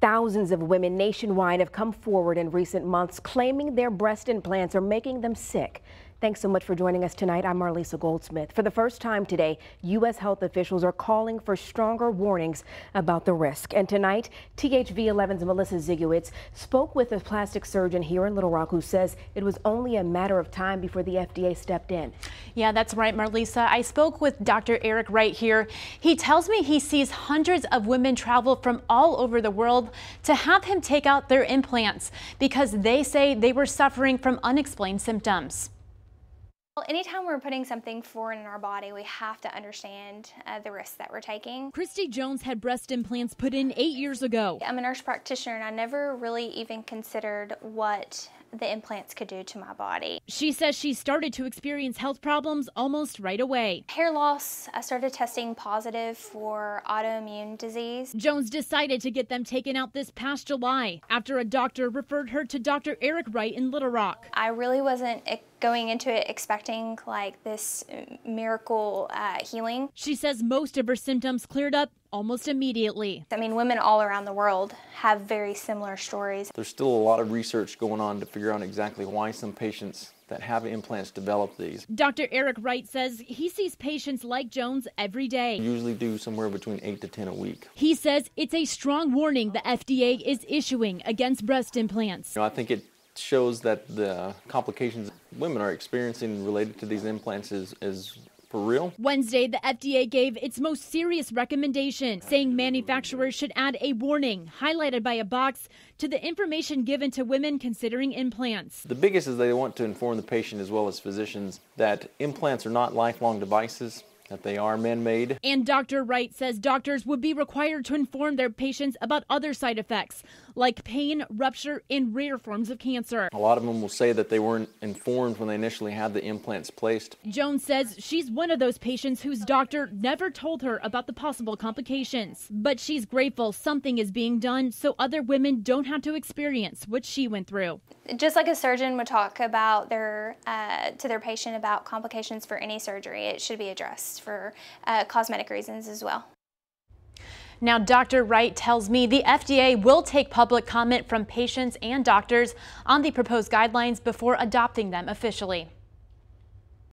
Thousands of women nationwide have come forward in recent months claiming their breast implants are making them sick. Thanks so much for joining us tonight. I'm Marlisa Goldsmith. For the first time today, U.S. health officials are calling for stronger warnings about the risk. And tonight, THV 11's Melissa Zygowicz spoke with a plastic surgeon here in Little Rock who says it was only a matter of time before the FDA stepped in. Yeah, that's right, Marlisa. I spoke with Dr. Eric Wright here. He tells me he sees hundreds of women travel from all over the world to have him take out their implants because they say they were suffering from unexplained symptoms. Well, anytime we're putting something foreign in our body, we have to understand uh, the risks that we're taking. Christy Jones had breast implants put in eight years ago. I'm a nurse practitioner and I never really even considered what the implants could do to my body. She says she started to experience health problems almost right away. Hair loss, I started testing positive for autoimmune disease. Jones decided to get them taken out this past July after a doctor referred her to Dr. Eric Wright in Little Rock. I really wasn't going into it expecting like this miracle uh, healing. She says most of her symptoms cleared up almost immediately. I mean, women all around the world have very similar stories. There's still a lot of research going on to figure out exactly why some patients that have implants develop these. Dr. Eric Wright says he sees patients like Jones every day. Usually do somewhere between 8 to 10 a week. He says it's a strong warning the FDA is issuing against breast implants. You know, I think it shows that the complications women are experiencing related to these implants is, is for real? Wednesday, the FDA gave its most serious recommendation, saying manufacturers should add a warning, highlighted by a box, to the information given to women considering implants. The biggest is they want to inform the patient as well as physicians that implants are not lifelong devices that they are man-made. And Dr. Wright says doctors would be required to inform their patients about other side effects like pain, rupture, and rare forms of cancer. A lot of them will say that they weren't informed when they initially had the implants placed. Jones says she's one of those patients whose doctor never told her about the possible complications. But she's grateful something is being done so other women don't have to experience what she went through. Just like a surgeon would talk about their uh, to their patient about complications for any surgery, it should be addressed for uh, cosmetic reasons as well. Now, Dr. Wright tells me the FDA will take public comment from patients and doctors on the proposed guidelines before adopting them officially.